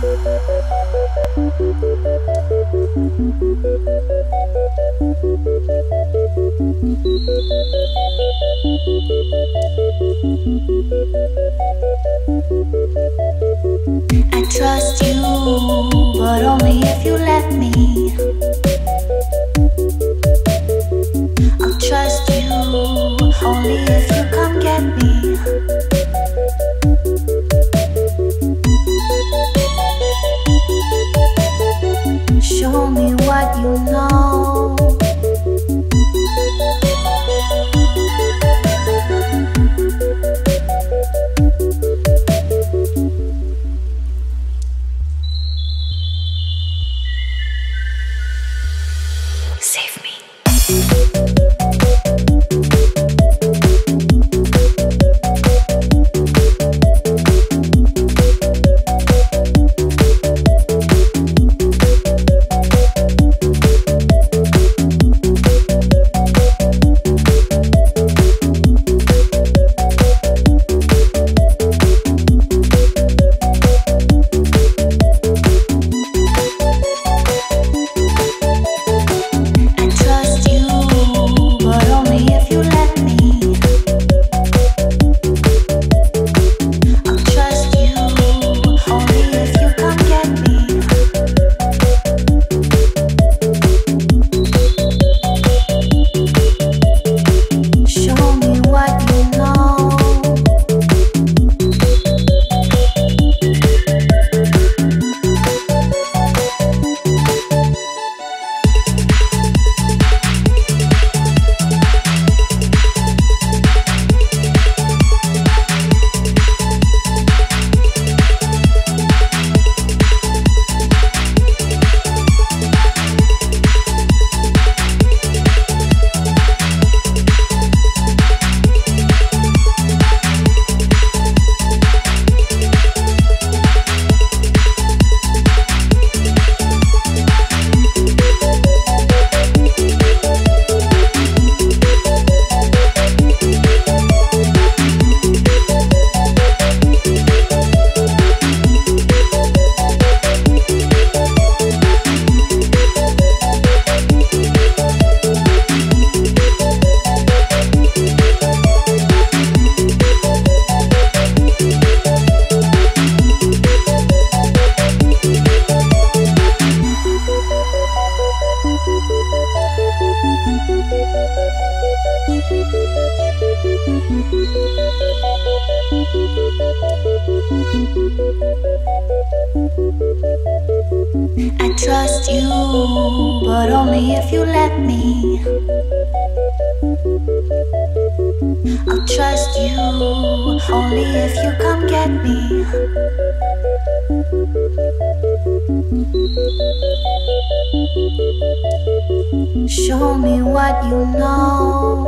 I Save me. I trust you, but only if you let me. I'll trust you only if you come get me. Show me what you know.